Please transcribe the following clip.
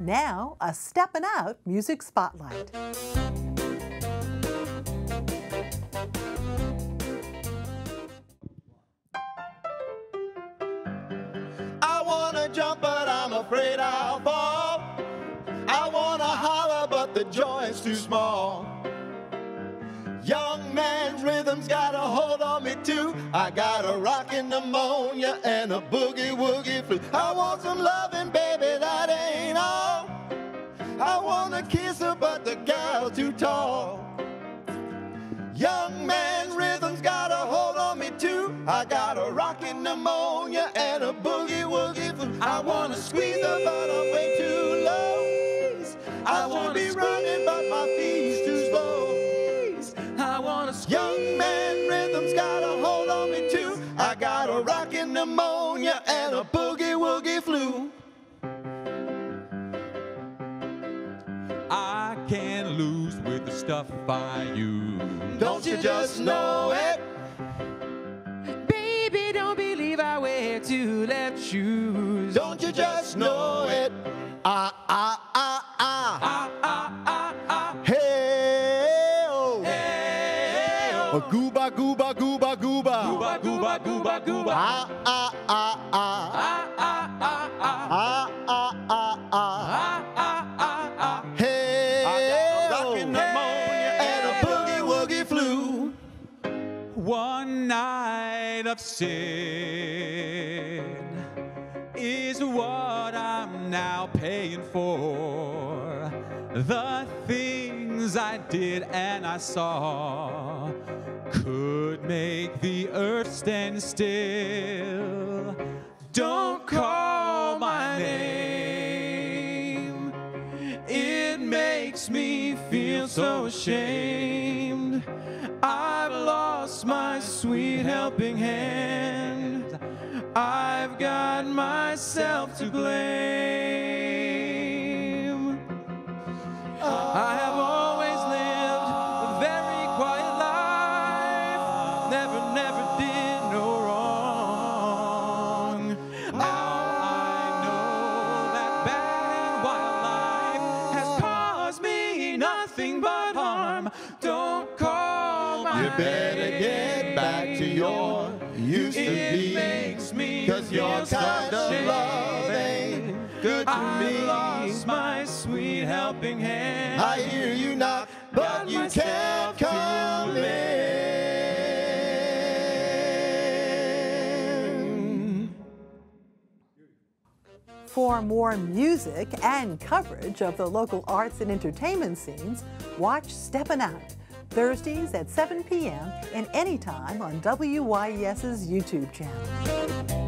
Now, a Steppin' Out Music Spotlight. I wanna jump, but I'm afraid I'll fall. I wanna holler, but the joy is too small. Young man's rhythm's got a hold on me too. I got a rockin' pneumonia and a boogie woogie flu. I want some loving, baby, that ain't all. I wanna kiss her, but the gal's too tall. Young man's rhythm's got a hold on me too. I got a rockin' pneumonia and a boogie woogie flu. I wanna squeeze her, but I'm way too low. Pneumonia and a boogie woogie flu. I can't lose with the stuff I use. Don't you just know it? Baby, don't believe I wear two left shoes. Don't you just know it? Ah, ah, ah, ah. Gooba, gooba, gooba, gooba. Gooba, gooba, gooba, gooba. Ah, ah, ah, ah. Ah, ah, ah, ah. Ah, ah, ah, ah. Ah, ah, ah, ah. Hey, I got a oh. rockin' pneumonia and a boogie woogie flu. One night of sin is what I'm now paying for. The things I did and I saw could make the earth stand still. Don't call my name. It makes me feel so ashamed. I've lost my sweet helping hand. I've got myself to blame. But harm. Don't call my You better get back to your used to It be. makes me Cause your kind of love ain't good to I me. lost my sweet helping hand. I hear you knock, but Got you can't For more music and coverage of the local arts and entertainment scenes, watch Steppin' Out, Thursdays at 7 p.m. and anytime on WYES's YouTube channel.